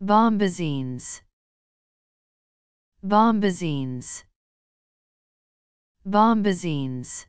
bombazines. Bombazines. Bombazines.